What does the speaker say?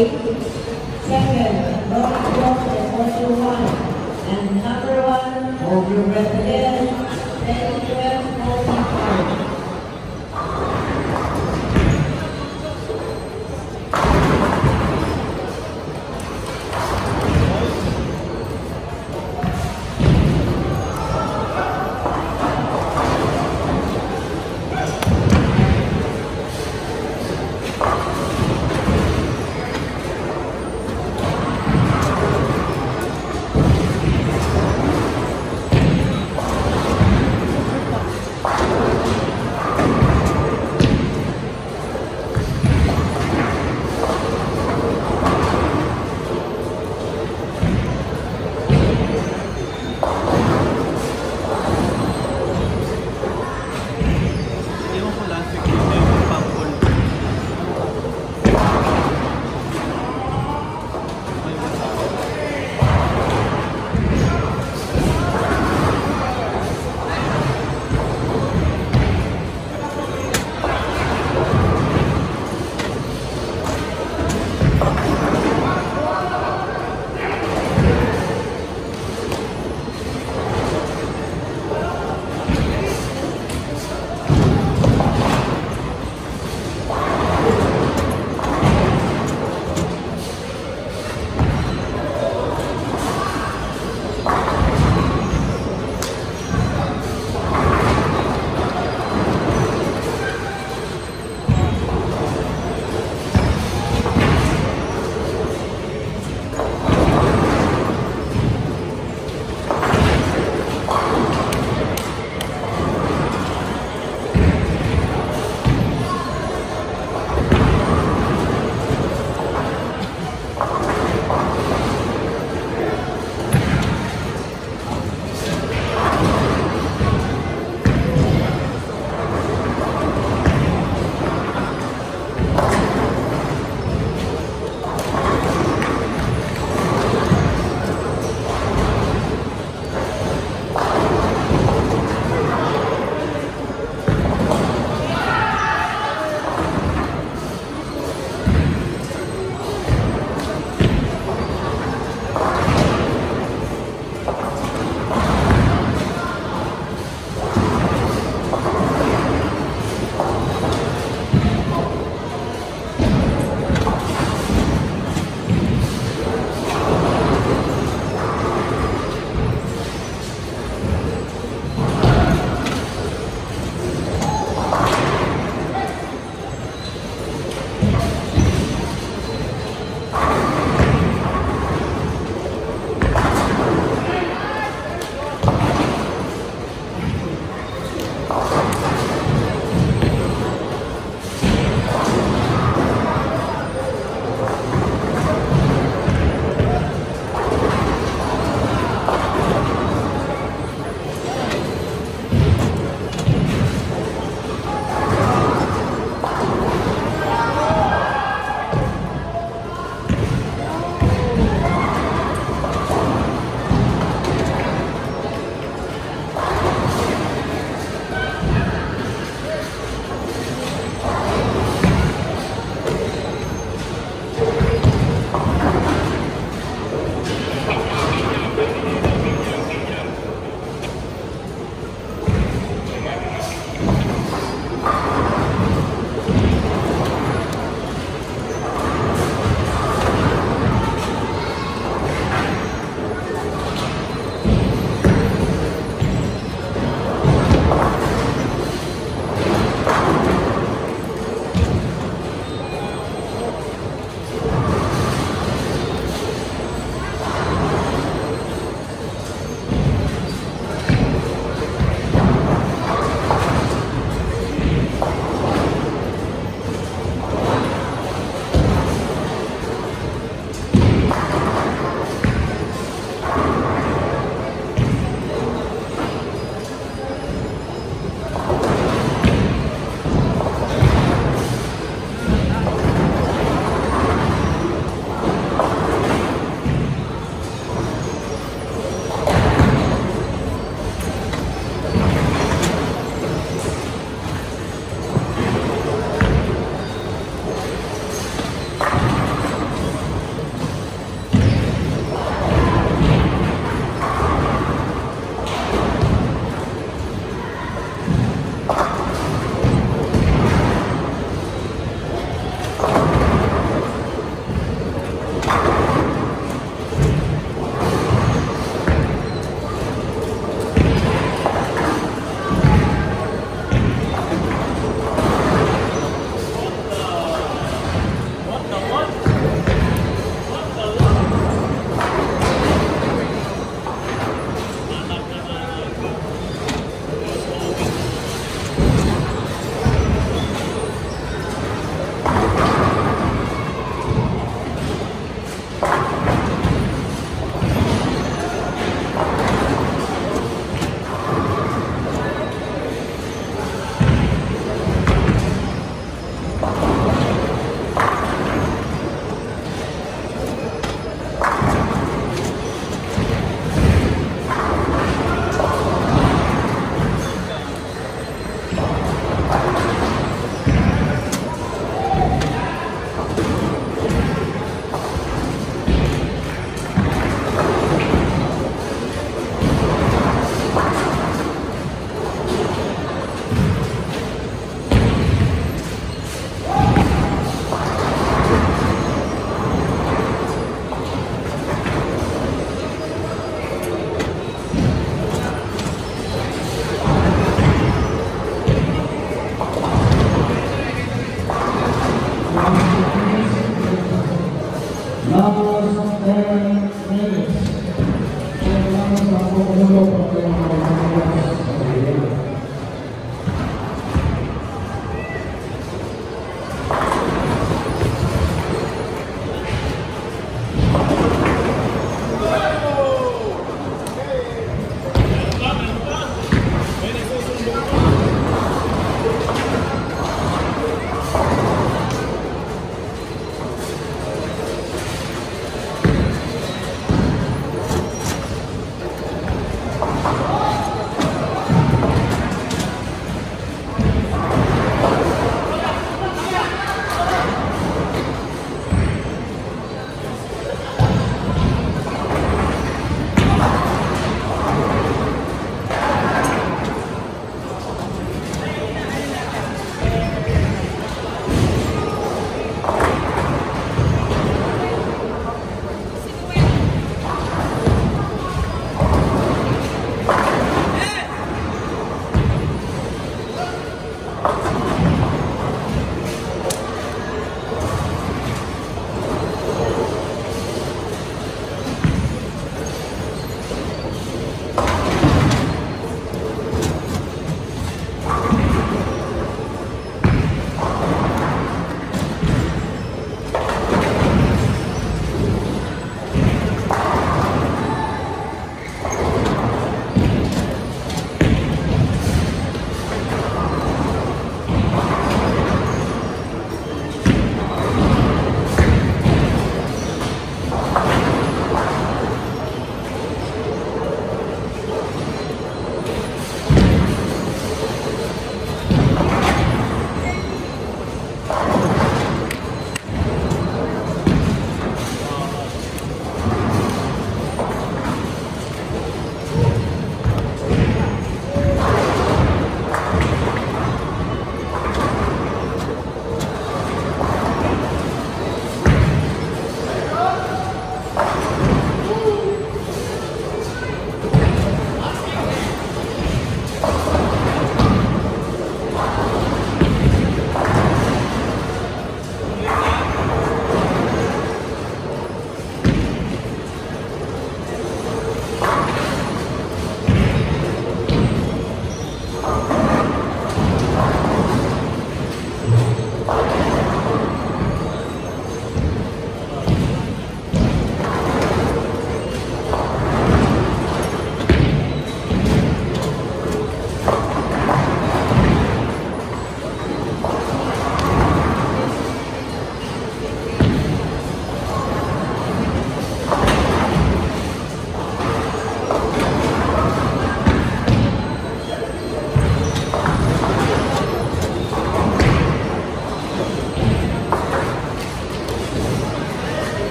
Second, Bob Walker, And number one, Over Redhead.